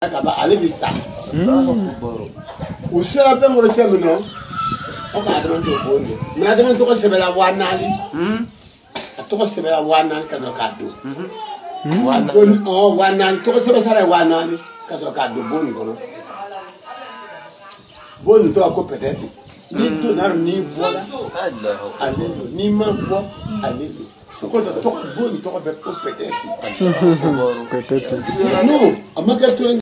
ka ban ale bi sa o sera bɛn kɔrɔ cɛ min nɔ aw ka adama to bon de mɛ adama tɔgɔ sɛbɛnla waa naani a tɔgɔ sɛbɛnla waa naani ka sɔrɔ k'a don waa naani tɔgɔ sɛbɛn sara ye waa naani ka sɔrɔ k'a don bon nin kɔnɔ bon nin tɔgɔ ko pɛtɛti ni donna ni bɔra ale don n'i ma bɔ ale don o kɔsɔn tɔgɔ bon nin tɔgɔ bɛ ko pɛtɛti Peut-être. non a ma kɛ to